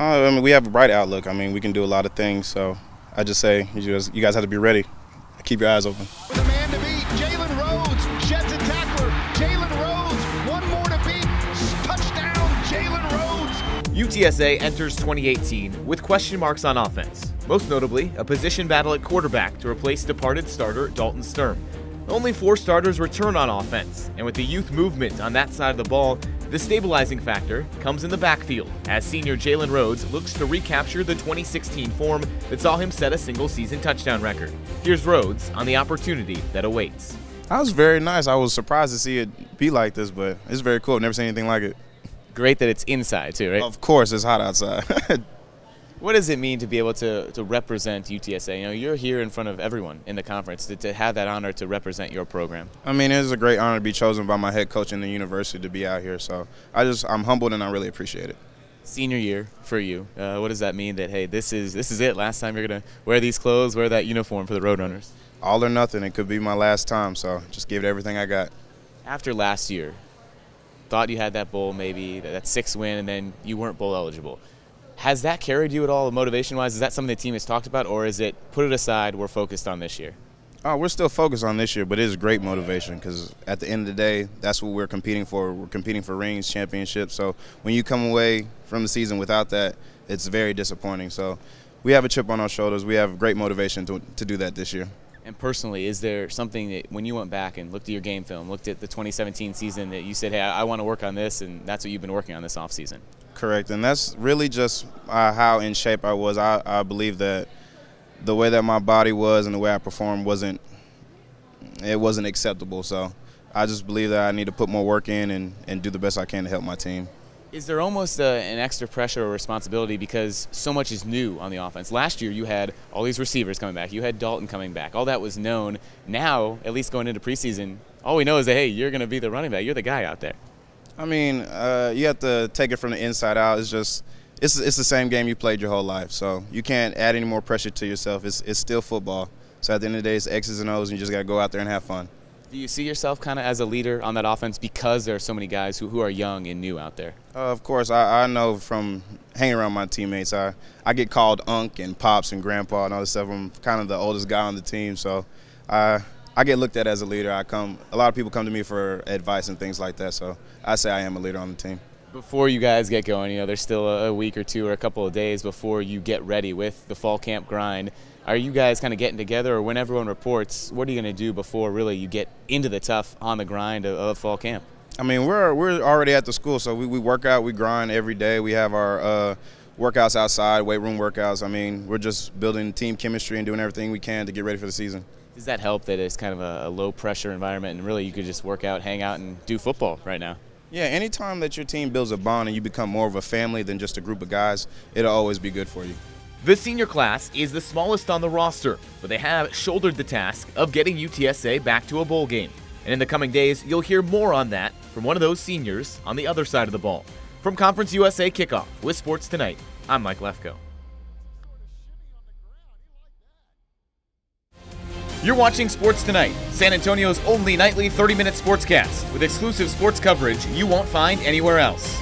Uh, I mean, we have a bright outlook. I mean, we can do a lot of things. So I just say you, just, you guys have to be ready. Keep your eyes open. With a man to beat, Jalen Rhodes sheds a tackler. Jalen Rhodes, one more to beat. Touchdown, Jalen Rhodes. UTSA enters 2018 with question marks on offense. Most notably, a position battle at quarterback to replace departed starter Dalton Sturm. Only four starters return on offense, and with the youth movement on that side of the ball, the stabilizing factor comes in the backfield as senior Jalen Rhodes looks to recapture the 2016 form that saw him set a single season touchdown record. Here's Rhodes on the opportunity that awaits. That was very nice. I was surprised to see it be like this, but it's very cool. I've never seen anything like it. Great that it's inside, too, right? Of course, it's hot outside. What does it mean to be able to, to represent UTSA? You know, you're here in front of everyone in the conference to, to have that honor to represent your program. I mean, it's a great honor to be chosen by my head coach in the university to be out here. So I just I'm humbled and I really appreciate it. Senior year for you, uh, what does that mean? That hey, this is this is it. Last time you're gonna wear these clothes, wear that uniform for the Roadrunners. All or nothing. It could be my last time. So just give it everything I got. After last year, thought you had that bowl maybe that six win, and then you weren't bowl eligible. Has that carried you at all motivation wise? Is that something the team has talked about, or is it put it aside, we're focused on this year? Oh, we're still focused on this year, but it is great motivation because at the end of the day, that's what we're competing for. We're competing for rings, championships. So when you come away from the season without that, it's very disappointing. So we have a chip on our shoulders. We have great motivation to, to do that this year. And personally, is there something that when you went back and looked at your game film, looked at the 2017 season, that you said, hey, I, I want to work on this, and that's what you've been working on this offseason? Correct, and that's really just uh, how in shape I was. I, I believe that the way that my body was and the way I performed wasn't it wasn't acceptable. So I just believe that I need to put more work in and, and do the best I can to help my team. Is there almost an extra pressure or responsibility because so much is new on the offense? Last year you had all these receivers coming back, you had Dalton coming back, all that was known. Now, at least going into preseason, all we know is that hey, you're going to be the running back, you're the guy out there. I mean, uh, you have to take it from the inside out. It's just it's it's the same game you played your whole life, so you can't add any more pressure to yourself. It's it's still football. So at the end of the day, it's X's and O's, and you just got to go out there and have fun. Do you see yourself kind of as a leader on that offense because there are so many guys who, who are young and new out there? Uh, of course, I, I know from hanging around my teammates, I, I get called Unc and Pops and Grandpa and all this stuff. I'm kind of the oldest guy on the team, so I I get looked at as a leader. I come. A lot of people come to me for advice and things like that. So I say I am a leader on the team. Before you guys get going, you know, there's still a week or two or a couple of days before you get ready with the fall camp grind. Are you guys kind of getting together, or when everyone reports, what are you going to do before really you get into the tough on the grind of, of fall camp? I mean, we're we're already at the school, so we, we work out, we grind every day. We have our uh, workouts outside, weight room workouts. I mean, we're just building team chemistry and doing everything we can to get ready for the season. Does that help that it's kind of a, a low pressure environment and really you could just work out, hang out, and do football right now? Yeah, anytime that your team builds a bond and you become more of a family than just a group of guys, it'll always be good for you. The senior class is the smallest on the roster, but they have shouldered the task of getting UTSA back to a bowl game. And in the coming days, you'll hear more on that from one of those seniors on the other side of the ball. From Conference USA Kickoff with Sports2Nite, I'm Mike Lefko. You're watching Sports2Nite, San Antonio's only nightly 30 minute sportscast with exclusive sports coverage you won't find anywhere else.